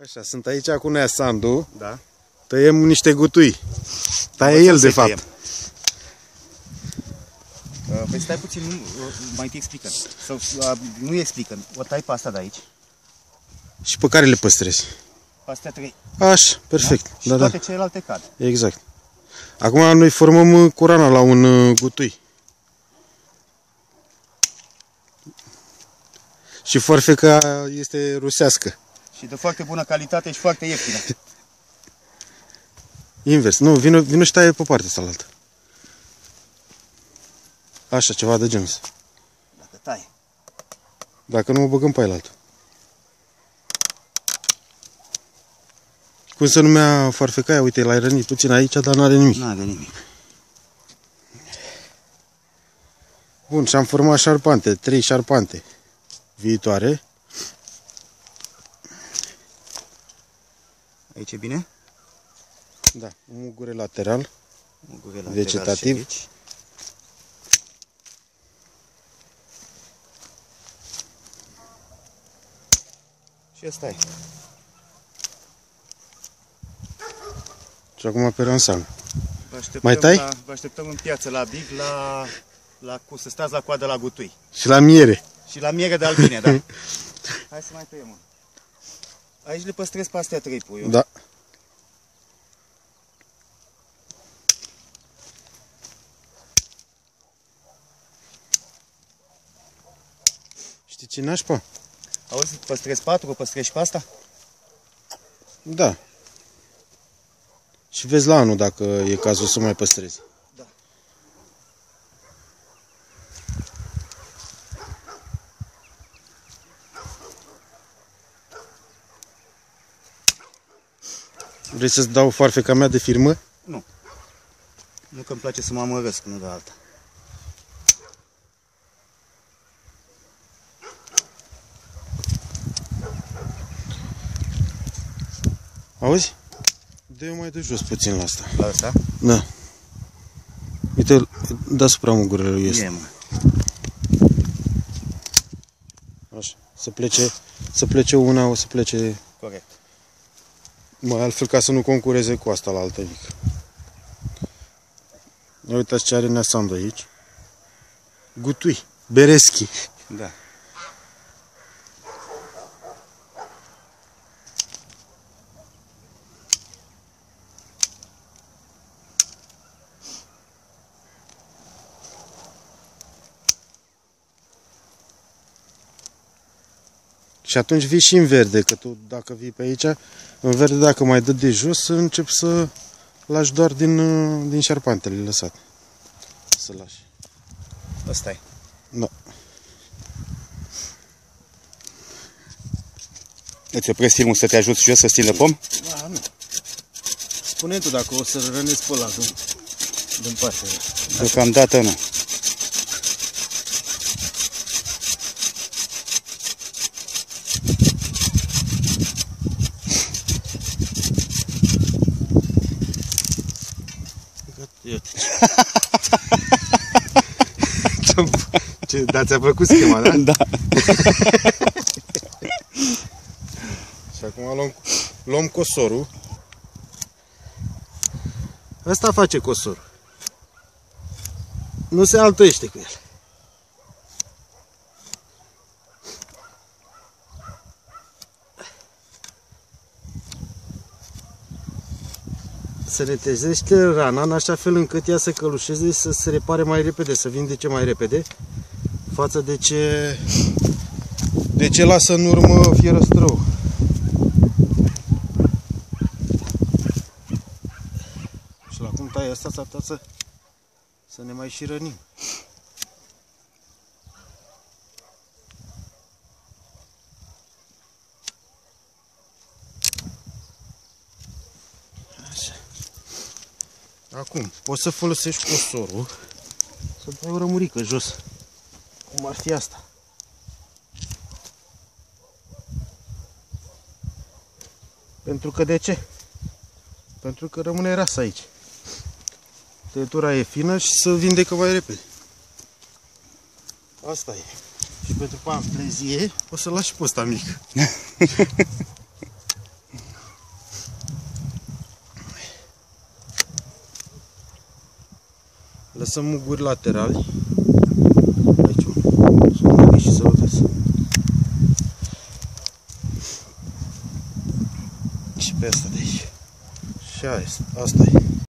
Așa, sunt aici cu Nea Sandu. Da. Tăiem niște gutui. Taie el, de Să-i fapt. tăiem. Uh, Păi stai puțin, nu, uh, mai te explică. Sau, uh, nu explică. O tai pe asta de aici. Și pe care le păstrezi? Pe astea trei. Așa, perfect. Și Da, da, toate celelalte cad. exact. Acum noi formăm uh, corana la un uh, gutui. Și forfeca este rusească. Și de foarte bună calitate și foarte ieftină. Invers. Nu, vină, vină și taie pe partea cealaltă. Așa, ceva de genul. ăsta. Dacă tai. Dacă nu mă băgăm pe ailaltă. Cum se numea farfecaia? Uite, l-ai rănit puțin aici, dar n-are nimic. Nu are nimic. Bun, și am format șarpante, trei șarpante viitoare. Aici e bine? Da, un mugure lateral. Un gure lateral Vegetativ. și aici. Și ăsta e. Și acum pe ransan. Vă așteptăm Mai tai? La, vă așteptăm în piață la Big, la, la, cu, să stați la coadă la gutui. Și la miere. Și la miere de albine, da. Hai să mai tăiem unul. Aici le păstrez pe astea trei puiuri. Da. Știi ce nașpa? Auzi, păstrez patru, o păstrez și pe asta? Da. Și vezi la anul dacă e cazul să mai păstrezi. Vrei să-ți dau farfeca mea de firmă? Nu. Nu că îmi place să mă amărăsc, nu de alta. Auzi? Dă-i mai de jos puțin la asta. La asta? Da. Uite, deasupra mugurelui este. E, mă. Așa. Să plece, să plece una, o să plece Corect. Mai altfel ca să nu concureze cu asta la altă mică. Ia uitați ce are Neasandu aici. Gutui. Bereschi. Da. Și atunci vii și în verde, că tu dacă vii pe aici, în verde dacă mai dă de jos, încep să lași doar din, uh, din șarpantele lăsate. Să lași. Ăsta e. Da. Îți opresc filmul să te ajut și eu să țin de pom? Da, nu. Spune tu dacă o să rănesc pe ăla din, din partea aia. Deocamdată nu. Ce, da, ți-a plăcut schema, da? Da. Și acum luăm, luăm cosorul. Ăsta face cosorul. Nu se altoiește cu el. Se retezește rana în așa fel încât ea să călușeze și să se repare mai repede, să vindece mai repede față de ce de ce lasă în urmă fierăstrău. Și la cum tai asta s-ar putea să, să ne mai și rănim. Acum, poți să folosești cosorul să dai o rămurică jos. Cum ar fi asta. Pentru că de ce? Pentru că rămâne rasă aici. Tăietura e fină și se vindecă mai repede. Asta e. Și pentru pamplezie o să lași și pe ăsta mic. Lăsăm muguri laterali. Aici, sunt și să rotez. Și pe asta de aici. Și aia este, asta e.